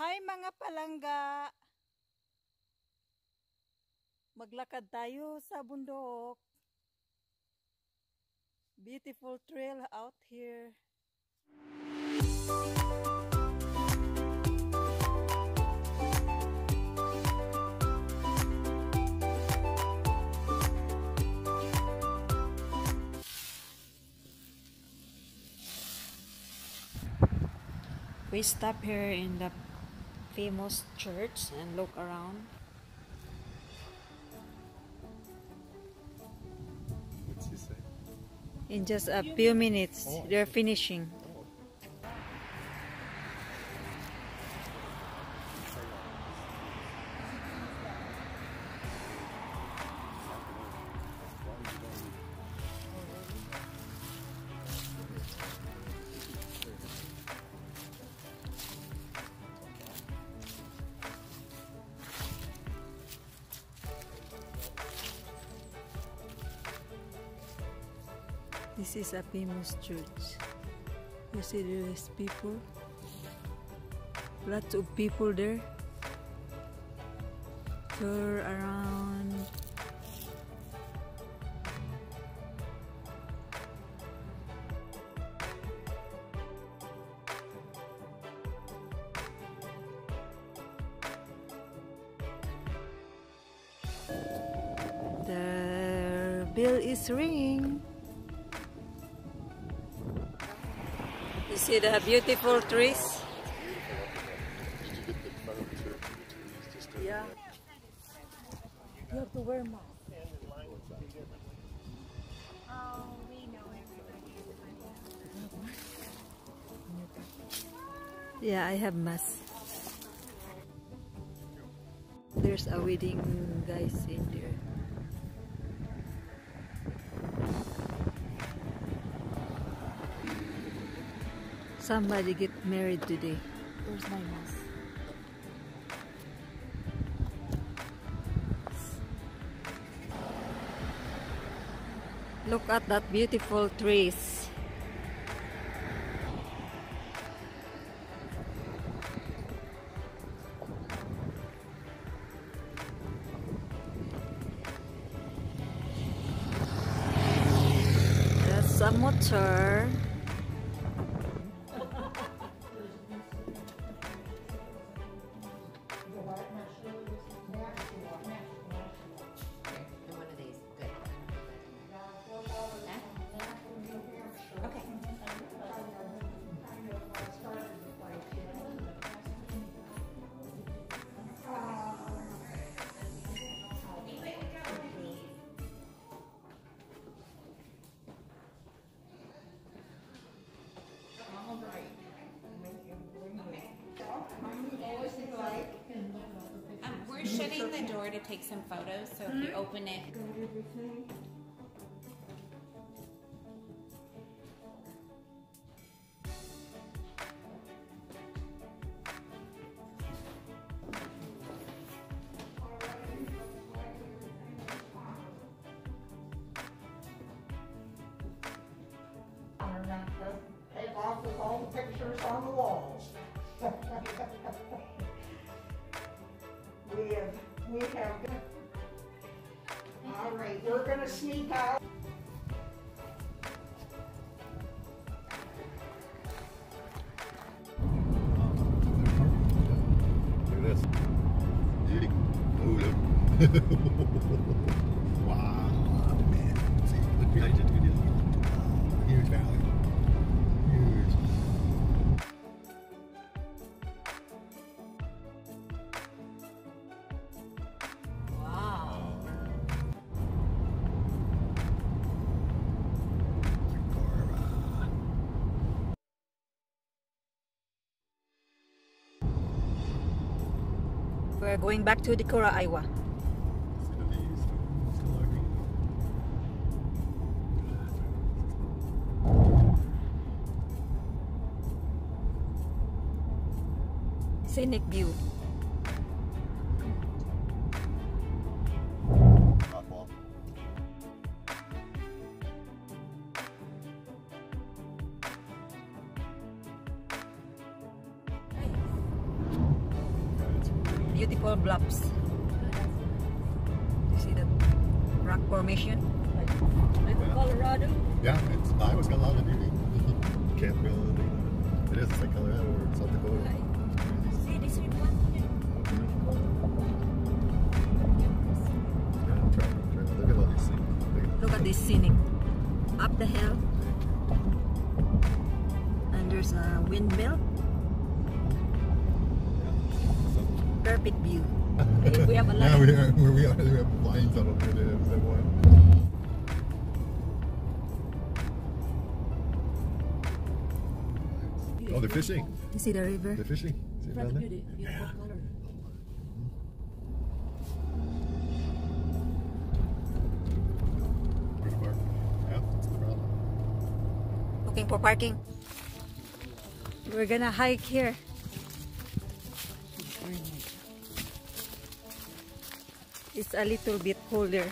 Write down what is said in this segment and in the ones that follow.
Hi mga palangga! Maglakad tayo sa bundok. Beautiful trail out here. We stop here in the famous church and look around. What's he say? In just a few minutes, Oh. they're finishing. This is a famous church. You see there's people. Lots of people there. Tour around. The bell is ringing. See the beautiful trees? Yeah. You have to wear mask. Yeah, I have mask. There's a wedding guys in there. Somebody get married today. Where's my mask? Look at that beautiful trees. That's a motor. Shutting the door to take some photos, so if you open it. We're going to take off with all the pictures on the walls. We have, we have. All right, we're gonna sneak out. Look at this. Beauty. Ooh, look. We're going back to Decorah, Iowa. Scenic view. Beautiful bluffs. You see the rock formation? Like Colorado. Yeah, it's, Iowa's got a lot of beauty. Campground, it is. It's like Colorado or South Dakota. See this one? Yeah, try, try. Look at all these things. Look at- Look at this scenic. Up the hill. And there's a windmill. Perfect view. we have a Yeah, light. we are, where we are, we have lines out over there. There's that one. Oh, they're fishing. You see the river? They're fishing. See it down there? The park? Yeah, problem. Looking for parking. We're gonna hike here. It's a little bit colder.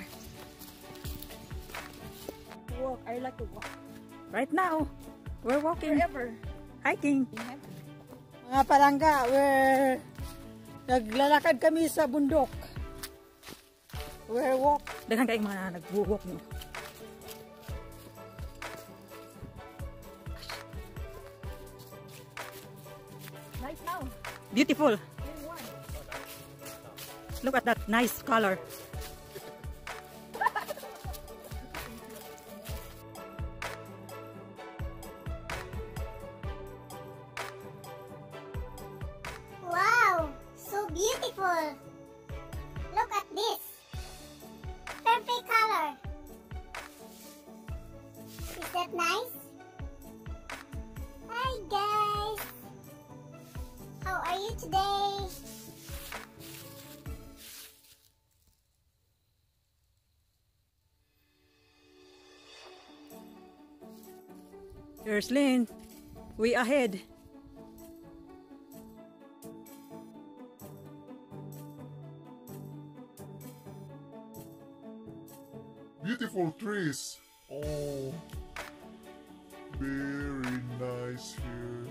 Walk. I like to walk. Right now, we're walking. Forever. Hiking. Mga palangga, we're naglalakad kami sa bundok. We're walk. Daghan kayong mga nag-walk no. Right now. Beautiful. Look at that nice color. There's Lynn. We ahead. Beautiful trees. Oh, very nice here.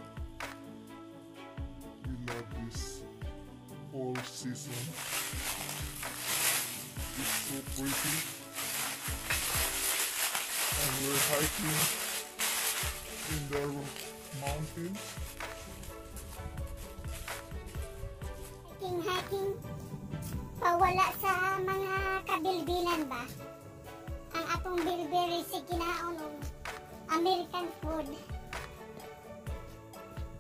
We love this fall season. It's so pretty. And we're hiking in the mountains. Hiking, hiking. Pawala sa mga kabilbilan ba? Ang atong bilbili si kinaon og American food.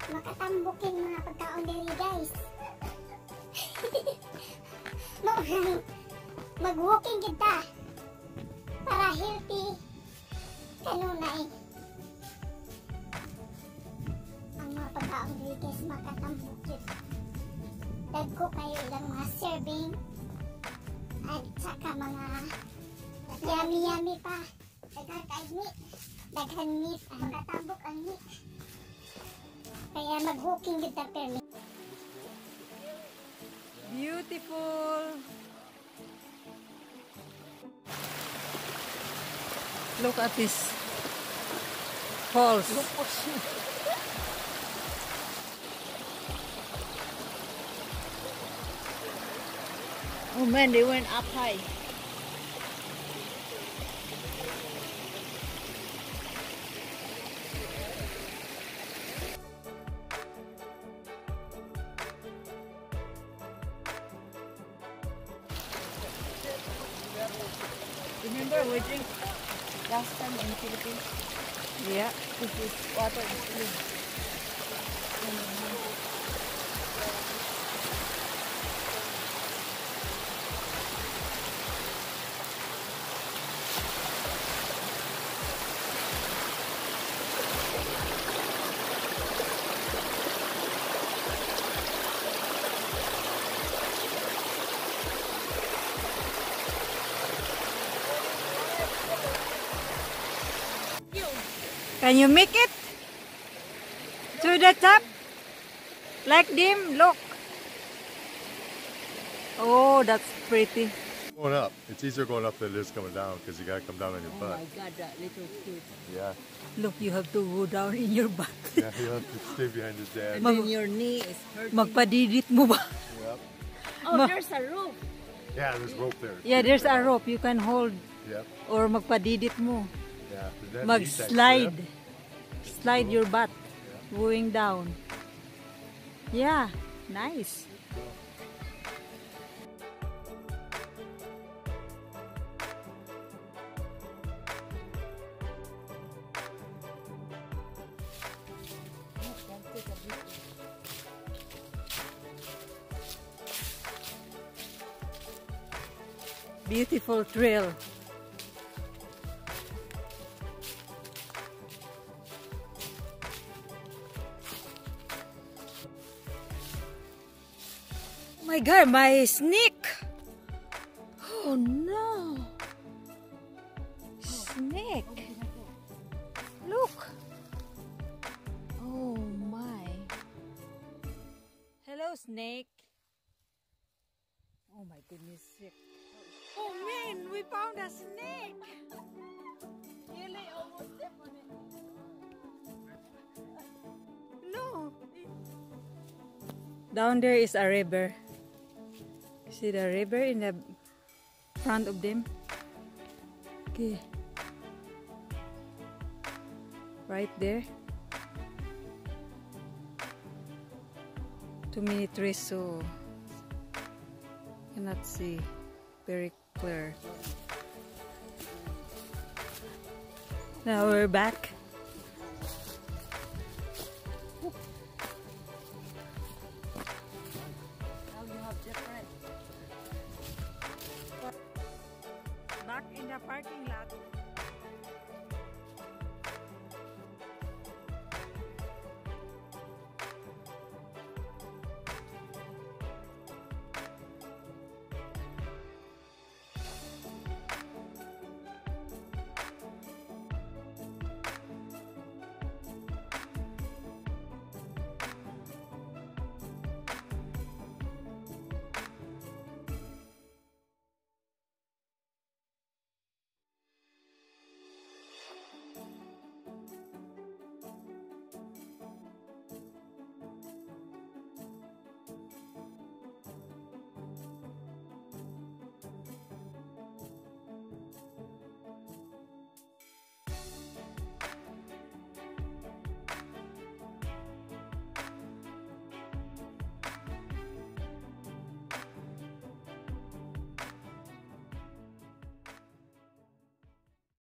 Makatambukin mga pagkaon diri guys. Mag- Mag-walking kita para healthy kanunay. Ang mga pagkaon diri guys makatambukit. Dagko kayo ilang mga serving at saka mga yummy-yummy pa. Daghan kay meat. Daghan meat. Ang katambok ang meat. Kaya mag-hooking kita permit. Beautiful. Look at this falls. Oh man, they went up high. Remember we drink last time in Philippines? Yeah. This is water is clean. Can you make it to the top? Like them, look. Oh, that's pretty. Going up. It's easier going up than it is coming down because you gotta come down on your oh butt. Oh my God, that little kid. Yeah. Look, you have to go down in your butt. Yeah, you have to stay behind his dad. And then your knee is hurting. Magpadidit mo ba? Yep. Oh, there's a roof. Yeah, there's rope there. Yeah, there's a rope you can hold Yep. or magpadidit mo. Yeah. Does that need that Mag-slide. Slide your butt going down. Yeah, nice. Beautiful trail. Oh my snake! Oh no! Snake! Look! Oh my! Hello, snake! Oh my goodness. Oh man, we found a snake! Really almost on it. No! Down there is a river. See the river in the front of them? Okay. Right there. Too many trees so cannot see very clear. Now we're back ainda parking lot.